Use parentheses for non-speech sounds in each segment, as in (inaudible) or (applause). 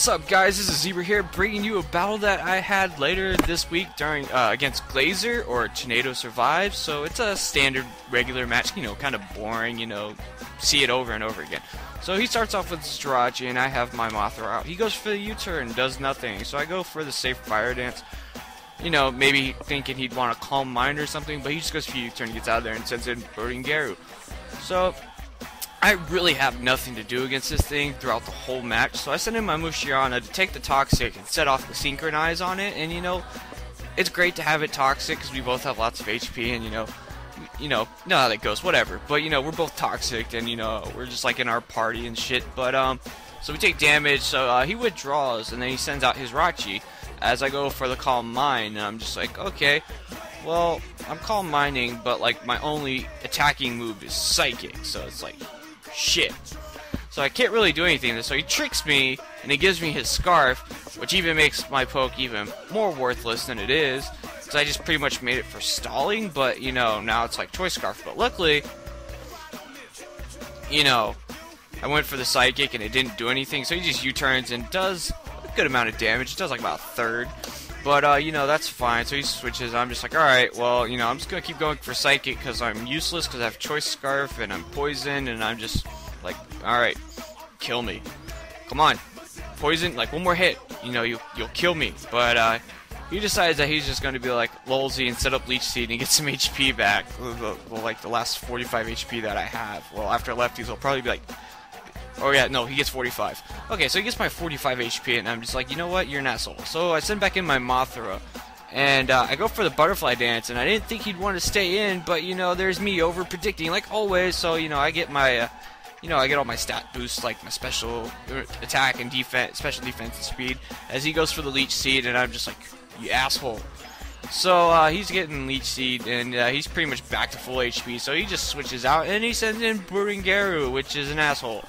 What's up guys, this is Zebra here bringing you a battle that I had later this week during uh, against Glazor or Tornado Survives. So it's a standard regular match, you know, kind of boring, you know, see it over and over again. So he starts off with Jirachi and I have my Mothra out. He goes for the U-turn, does nothing. So I go for the safe fire dance. You know, maybe thinking he'd want a calm mind or something, but he just goes for U-turn, gets out of there and sends in Burenguru. So I really have nothing to do against this thing throughout the whole match, so I send in my Mushiana to take the Toxic and set off the Synchronize on it, and you know, it's great to have it Toxic because we both have lots of HP, and you know, you know, know how that goes, whatever. But you know, we're both Toxic, and you know, we're just like in our party and shit. But um, so we take damage, so uh, he withdraws, and then he sends out his Rachi as I go for the Calm Mind, and I'm just like, okay, well, I'm Calm mining, but like my only attacking move is Psychic, so it's like shit. So I can't really do anything. So he tricks me, and he gives me his scarf, which even makes my poke even more worthless than it is. Because I just pretty much made it for stalling, but, you know, now it's like choice scarf. But luckily, you know, I went for the psychic, and it didn't do anything. So he just U-turns and does a good amount of damage. It does like about a third. But, uh, you know, that's fine. So he switches. I'm just like, alright, well, you know, I'm just going to keep going for Psychic because I'm useless because I have Choice Scarf and I'm poisoned and I'm just like, alright, kill me. Come on. Poison, like, one more hit. You know, you, you'll kill me. But, uh, he decides that he's just going to be like Lolzy and set up Leech Seed and get some (laughs) HP back. The, the, like, the last 45 HP that I have. Well, after lefties, he'll probably be like Oh yeah, no, he gets 45. Okay, so he gets my 45 HP, and I'm just like, you know what, you're an asshole. So I send back in my Mothra, and uh, I go for the butterfly dance, and I didn't think he'd want to stay in, but you know, there's me over predicting, like always. So you know, I get my, uh, you know, I get all my stat boosts, like my special attack and defense, special defense and speed, as he goes for the leech seed, and I'm just like, you asshole. So uh, he's getting Leech Seed, and uh, he's pretty much back to full HP. So he just switches out, and he sends in Burenguru, which is an asshole.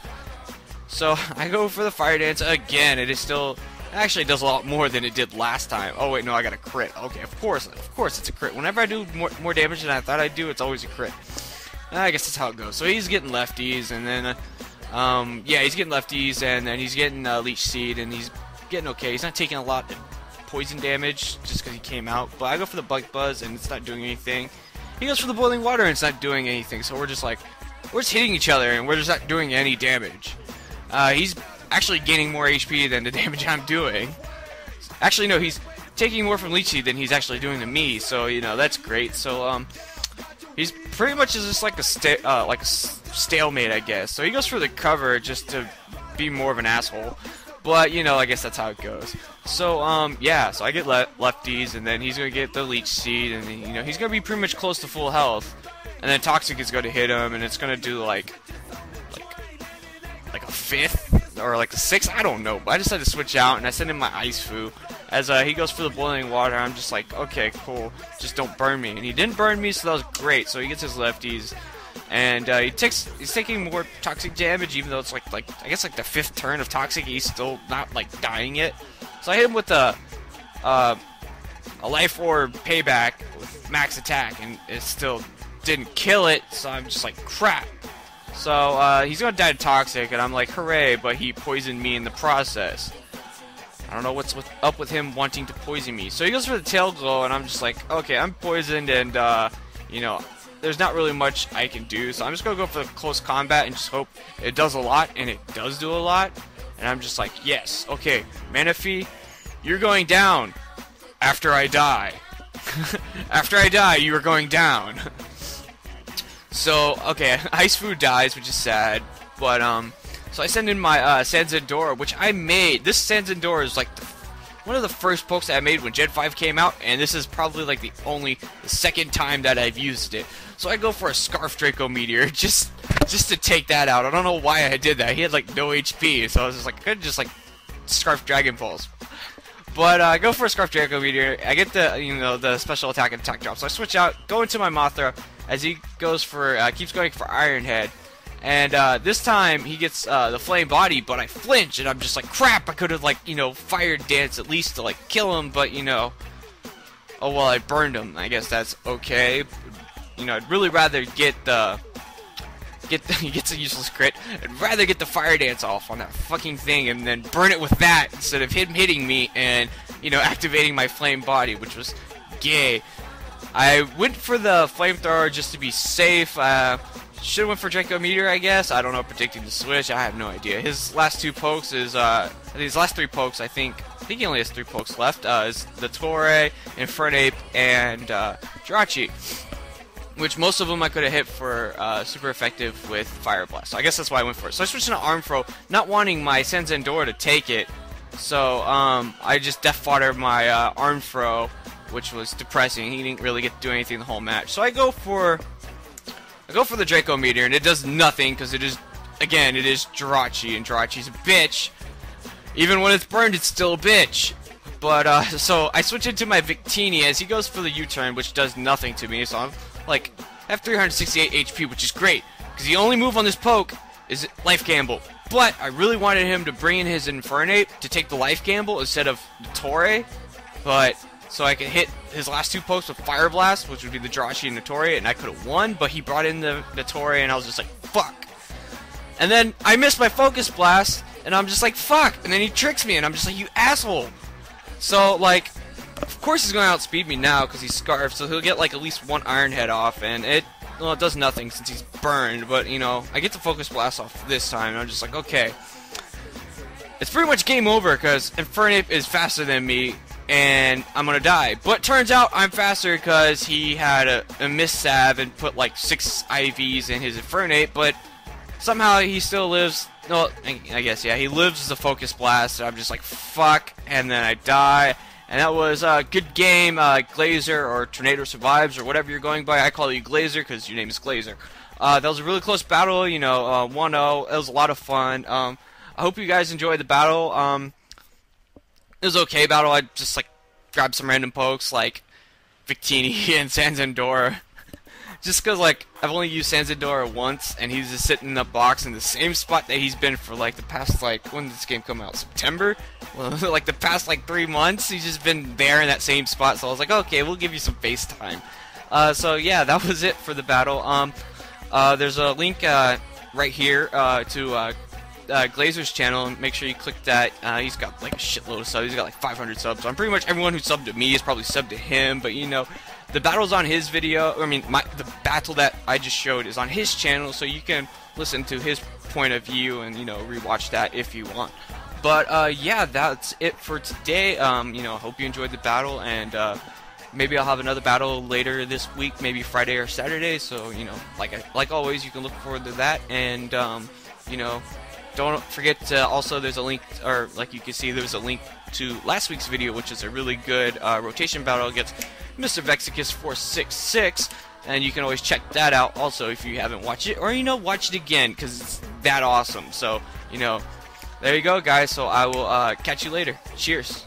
So (laughs) I go for the fire dance again. It is still actually does a lot more than it did last time. Oh wait, no, I got a crit. Okay, of course, of course it's a crit. Whenever I do more, more damage than I thought I'd do, it's always a crit. I guess that's how it goes. So he's getting lefties, and then, um, yeah, he's getting lefties, and then he's getting uh, leech seed, and he's getting okay. He's not taking a lot of poison damage just because he came out. But I go for the bug buzz, and it's not doing anything. He goes for the boiling water, and it's not doing anything. So we're just like, we're just hitting each other, and we're just not doing any damage. Uh, he's actually gaining more HP than the (laughs) damage I'm doing. Actually, no, he's taking more from Leechy than he's actually doing to me, so, you know, that's great. So, um, he's pretty much just like a, sta uh, like a stalemate, I guess. So he goes for the cover just to be more of an asshole. But, you know, I guess that's how it goes. So, um, yeah, so I get le lefties, and then he's going to get the Leech Seed, and, you know, he's going to be pretty much close to full health. And then Toxic is going to hit him, and it's going to do, like, like a fifth or like a sixth. I don't know. But I decided to switch out and I send in my ice foo. As uh, he goes for the boiling water, I'm just like, okay, cool. Just don't burn me. And he didn't burn me, so that was great. So he gets his lefties, and uh, he takes he's taking more toxic damage, even though it's like like I guess like the fifth turn of toxic. He's still not like dying yet. So I hit him with a uh, a life orb payback with max attack, and it still didn't kill it. So I'm just like crap. So, uh, he's gonna die to Toxic, and I'm like, hooray, but he poisoned me in the process. I don't know what's with, up with him wanting to poison me. So he goes for the tail glow, and I'm just like, okay, I'm poisoned, and, uh, you know, there's not really much I can do, so I'm just gonna go for the close combat and just hope it does a lot, and it does do a lot. And I'm just like, yes, okay, Manaphy, you're going down after I die. (laughs) after I die, you are going down. (laughs) So, okay, (laughs) Ice Food dies, which is sad, but, um, so I send in my, uh, Sanzandora, which I made. This Sanzandora is, like, the, one of the first pokes that I made when Gen 5 came out, and this is probably, like, the only, the second time that I've used it. So I go for a Scarf Draco Meteor, (laughs) just, just to take that out. I don't know why I did that. He had, like, no HP, so I was just like, I could just, like, Scarf Dragon Pulse. But uh, I go for a Scarf Draco Meteor. I get the you know the special attack and attack drop. So I switch out, go into my Mothra as he goes for uh, keeps going for Iron Head. And uh, this time he gets uh, the flame body, but I flinch and I'm just like crap. I could have like you know fired dance at least to like kill him, but you know, oh well, I burned him. I guess that's okay. You know, I'd really rather get the get he gets a useless crit. I'd rather get the fire dance off on that fucking thing and then burn it with that instead of him hitting me and you know (laughs) activating my flame body, which was gay. I went for the flamethrower just to be safe. Uh, should have went for Draco Meteor, I guess. I don't know, predicting the switch. I have no idea. His last two pokes is, uh, his last three pokes, I think, I think he only has three pokes left, uh, is the Torre, Infernape, and, uh, Jirachi. Which most of them I could have hit for, uh, super effective with Fire Blast. So I guess that's why I went for it. So I switched into Arm Throw, not wanting my Sanzandora to take it. So, um, I just Death Fodder my, uh, Arm Throw, which was depressing. He didn't really get to do anything the whole match. So I go for I go for the Draco Meteor, and it does nothing, because it is, again, it is Jirachi, and Jirachi's a bitch. Even when it's burned, it's still a bitch. But, uh, (laughs) so I switch into my Victini as he goes for the U-turn, which does nothing to me, so I'm, like, I have 368 HP, which is great, because the only move on this poke is Life Gamble. But I really wanted him to bring in his Infernape to take the Life Gamble instead of the Torre, but so I could hit his last two pokes with Fire Blast, which would be the Jirachi and Notori, and I could have won, but he brought in the Notori, and I was just like, fuck. And then I missed my Focus Blast, and I'm just like, fuck. And then he tricks me, and I'm just like, you asshole. So, like, of course he's going to outspeed me now because he's scarfed, so he'll get, like, at least one Iron Head off, and it, well, it does nothing since he's burned, but, you know, I get the Focus Blast off this time, and I'm just like, okay. It's pretty much game over because Infernape is faster than me, and I'm gonna die. But turns out I'm faster because he had a, a miss salve and put like six IVs in his Infernape, but somehow he still lives. No, I guess yeah, he lives as a Focus Blast. I'm just like fuck, and then I die. And that was a good game, uh, Glazor or Tornado Survives or whatever you're going by. I call you Glazor because your name is Glazor. Uh, that was a really close battle, you know, uh, 1-0. It was a lot of fun. Um, I hope you guys enjoyed the battle. Um, it was okay battle. I just like grabbed some random pokes like Victini (laughs) and Sanzandora. Just because like I've only used Sanzandora once, and he's just sitting in the box in the same spot that he's been for like the past like when did this game come out? September. Well, (laughs) like the past like three months, he's just been there in that same spot. So I was like, okay, we'll give you some face time. Uh, so yeah, that (laughs) was it for the battle. Um, uh, there's a link uh, right here uh, to uh, Glazor's channel make sure you click that. Uh, he's got like a shitload of subs. He's got like 500 subs. I'm pretty much everyone who subbed to me is probably subbed to him. But you know, the battle's on his video. I mean, my, the battle that I just showed is on his channel, so you can listen to his point of view and you know rewatch that if you want. But uh, yeah, that's it for today. Um, you know, I hope you enjoyed the battle and. Uh, maybe I'll have another battle later this week, maybe Friday or Saturday. So you know, like like always, you can look forward to that. And um, you know, don't forget to also there's a link, or like you can see, there's a link to last week's video, which is a really good uh, rotation battle against Mr. Vexicus 466, and you can always check that out also if you haven't watched it, or you know, watch it again because it's that awesome. So you know, there you go, guys. So I will uh, catch you later. Cheers.